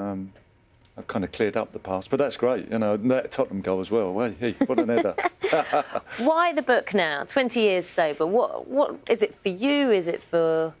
Um, I've kind of cleared up the past, but that's great. You know, that Tottenham goal as well. Hey, what an header! Why the book now? Twenty years sober. What what is it for you? Is it for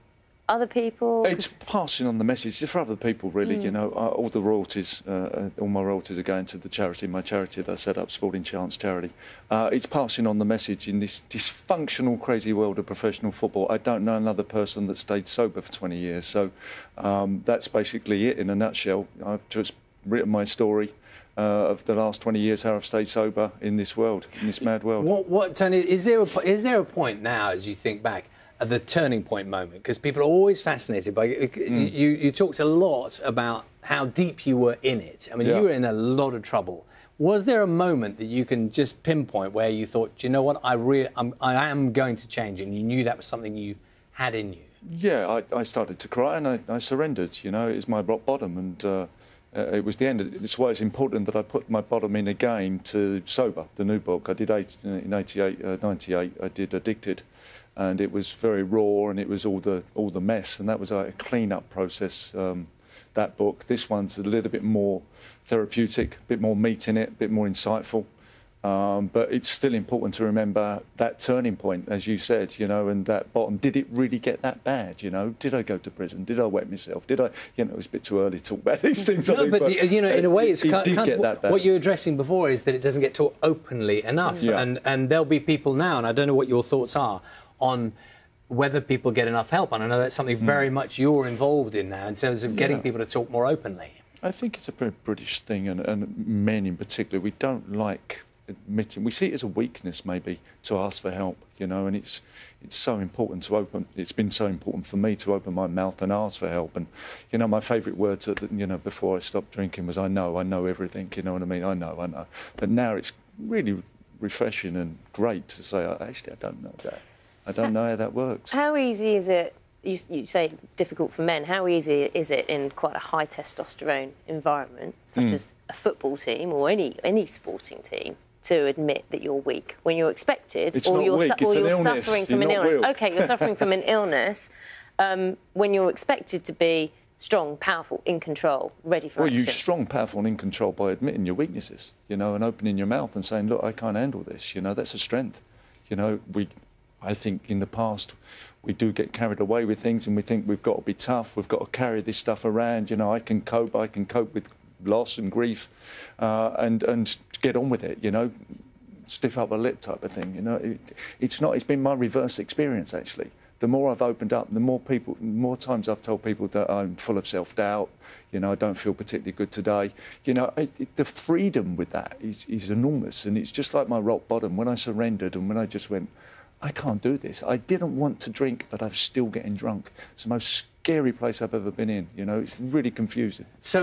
other people? It's passing on the message for other people, really. Mm. You know, uh, all the royalties, uh, uh, all my royalties are going to the charity, my charity that I set up, Sporting Chance Charity. Uh, it's passing on the message in this dysfunctional, crazy world of professional football. I don't know another person that stayed sober for 20 years. So um, that's basically it in a nutshell. I've just written my story. Uh, of the last 20 years, how I've stayed sober in this world, in this mad world. What, what Tony, is there, a, is there a point now, as you think back, the turning point moment because people are always fascinated by mm. you. You talked a lot about how deep you were in it. I mean, yeah. you were in a lot of trouble. Was there a moment that you can just pinpoint where you thought, you know what, I really, I'm, I am going to change, and you knew that was something you had in you? Yeah, I, I started to cry and I, I, surrendered. You know, it was my rock bottom, and uh, uh, it was the end. It's why it's important that I put my bottom in again to sober. The new book I did eight, in 88, uh, 98. I did Addicted and it was very raw and it was all the all the mess and that was a clean up process um, that book this one's a little bit more therapeutic a bit more meat in it a bit more insightful um, but it's still important to remember that turning point, as you said, you know, and that bottom. Did it really get that bad? You know, did I go to prison? Did I wet myself? Did I? You know, it was a bit too early to talk about these things. No, think, but, but, you know, in a way, it's it, kind, kind of what you're addressing before is that it doesn't get talked openly enough, yeah. and and there'll be people now, and I don't know what your thoughts are on whether people get enough help. And I know that's something mm. very much you're involved in now in terms of getting yeah. people to talk more openly. I think it's a very British thing, and, and, men in particular, we don't like admitting. We see it as a weakness, maybe, to ask for help, you know, and it's it's so important to open. It's been so important for me to open my mouth and ask for help. And you know, my favourite words, that, you know, before I stopped drinking was, "I know, I know everything." You know what I mean? I know, I know. But now it's really refreshing and great to say, "Actually, I don't know that." I don't know how that works. How easy is it? You, you, say difficult for men. How easy is it in quite a high testosterone environment, such mm. as a football team or any any sporting team, to admit that you're weak when you're expected, it's or you're, su- or you're suffering from you're an illness? Real. Okay, you're suffering from an illness um, when you're expected to be strong, powerful, in control, ready for well, action. you're strong, powerful, and in control by admitting your weaknesses, you know, and opening your mouth and saying, "Look, I can't handle this." You know, that's a strength. You know, we I think in the past we do get carried away with things and we think we've got to be tough, we've got to carry this stuff around. You know, I can cope, I can cope with loss and grief uh, and, and get on with it, you know, stiff up a lip type of thing. You know, it, it's not, it's been my reverse experience actually. The more I've opened up, the more people, more times I've told people that I'm full of self-doubt. You know, I don't feel particularly good today. You know, it, it, the freedom with that is, is enormous, and it's just like my rock bottom when I surrendered and when I just went, I can't do this. I didn't want to drink, but I'm still getting drunk. It's the most scary place I've ever been in. You know, it's really confusing. So